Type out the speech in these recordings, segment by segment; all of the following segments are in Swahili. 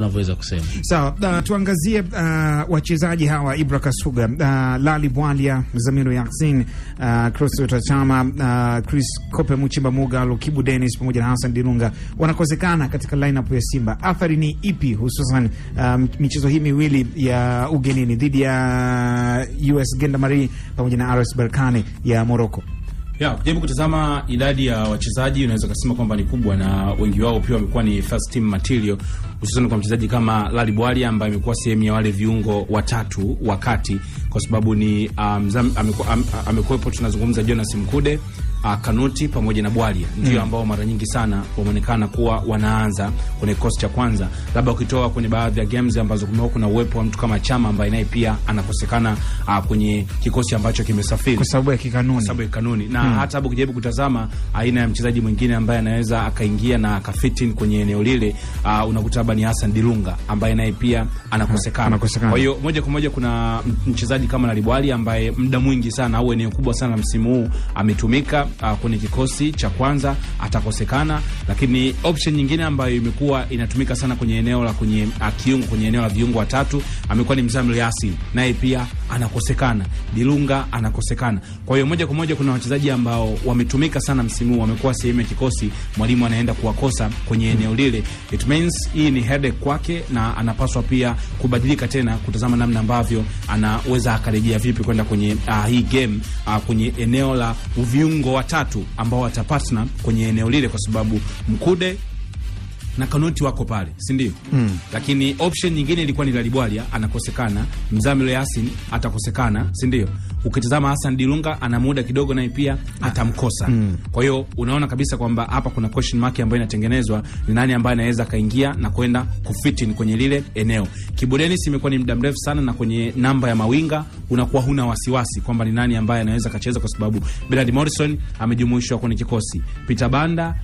tunavyoweza kusema. Sawa, uh, tuangazie uh, wachezaji hawa Ibra Kasuga, uh, Lali Bwalia, Zamiru Yaksin, uh, Christopher Chama, uh, Chris Kope, Muchimba Muga, Lukibu Dennis pamoja na Hassan Dirunga wanakosekana katika lineup ya Simba. Athari ni ipi hususan um, michezo hii miwili ya ugenini dhidi ya US Gendamari pamoja na RS Berkane ya Morocco? Ya, kujaribu kutazama idadi ya wachezaji unaweza kusema kwamba ni kubwa, na wengi wao pia wamekuwa ni first team material, hususan kwa mchezaji kama Lali Bwali ambaye amekuwa sehemu ya wale viungo watatu wa kati, kwa sababu ni um, amekuwepo am, amekuwepo tunazungumza Jonas Mkude uh, Kanuti pamoja na Bwalia ndio mm. ambao mara nyingi sana wameonekana kuwa wanaanza kwenye kikosi cha kwanza, labda ukitoa kwenye baadhi ya games ambazo kumekuwa kuna uwepo wa mtu kama Chama ambaye naye pia anakosekana uh, kwenye kikosi ambacho kimesafiri Kwa sababu ya kikanuni. sababu ya kanuni na mm. hata hapo kujaribu kutazama aina ya mchezaji mwingine ambaye anaweza akaingia na akafitin kwenye eneo lile uh, unakuta labda ni Hassan Dilunga ambaye naye pia anakosekana. Kwa hiyo moja kwa moja kuna mchezaji kama Nalibwali ambaye muda mwingi sana au eneo kubwa sana msimu huu ametumika uh, kwenye kikosi cha kwanza atakosekana, lakini option nyingine ambayo imekuwa inatumika sana kwenye eneo la kwenye uh, kiungo kwenye eneo la viungo watatu amekuwa ni Mzamil Yasin, naye pia anakosekana. Dilunga anakosekana. Kwa hiyo moja kwa moja kuna wachezaji ambao wametumika sana msimu huu, wamekuwa sehemu ya kikosi, mwalimu anaenda kuwakosa kwenye eneo lile. It means hii ni headache kwake, na anapaswa pia kubadilika tena, kutazama namna ambavyo anaweza akarejea vipi kwenda kwenye uh, hii game uh, kwenye eneo la uviungo watatu ambao watapartner kwenye eneo lile, kwa sababu Mkude na Kanoti wako pale, si ndio? Mm. Lakini option nyingine ilikuwa ni Lalibwalia anakosekana, Mzamilo Yasin atakosekana, si ndio? Ukitazama Hassan Dilunga ana muda kidogo, naye pia atamkosa. Mm. Kwa hiyo unaona kabisa kwamba hapa kuna question mark ambayo inatengenezwa, ni nani ambaye anaweza akaingia na kwenda kufit in kwenye lile eneo. Kibudenis imekuwa ni muda mrefu sana, na kwenye namba ya mawinga unakuwa huna wasiwasi kwamba ni nani ambaye anaweza kacheza, kwa sababu Bernard Morrison amejumuishwa kwenye kikosi, Peter Banda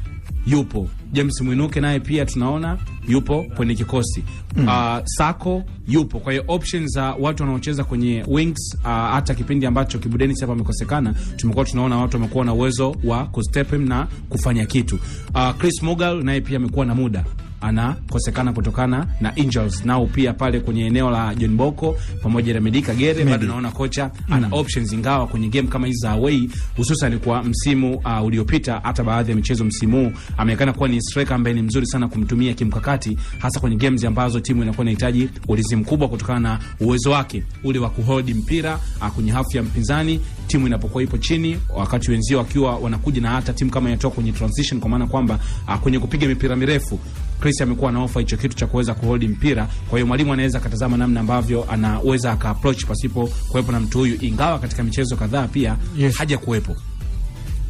yupo James Mwinuke naye pia tunaona yupo kwenye kikosi mm. Uh, Sako yupo. Kwa hiyo options za uh, watu wanaocheza kwenye wings uh, hata kipindi ambacho Kibudeni hapa amekosekana, tumekuwa tunaona watu wamekuwa na uwezo wa kustep na kufanya kitu. Uh, Chris Mugal naye pia amekuwa na muda anakosekana kutokana na injuries. Nao pia pale kwenye eneo la John Boko pamoja na Medika Gere, bado naona kocha ana mm. options, ingawa kwenye game kama hizi za away, hususan kwa msimu uh, uliopita, hata baadhi ya michezo msimu ameonekana kuwa ni striker ambaye ni mzuri sana kumtumia kimkakati, hasa kwenye games ambazo timu inakuwa inahitaji ulinzi mkubwa kutokana na uwezo wake ule wa kuhold mpira uh, kwenye hafu ya mpinzani. Timu inapokuwa ipo chini, wakati wenzio wakiwa wanakuja, na hata timu kama inatoka kwenye transition, kwa maana kwamba uh, kwenye kupiga mipira mirefu Chris amekuwa na ofa hicho kitu cha kuweza kuhold mpira. Kwa hiyo mwalimu anaweza akatazama namna ambavyo anaweza aka approach pasipo kuwepo na mtu huyu, ingawa katika michezo kadhaa pia Yes. haja kuwepo.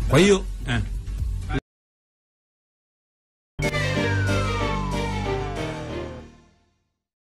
Kwa hiyo eh,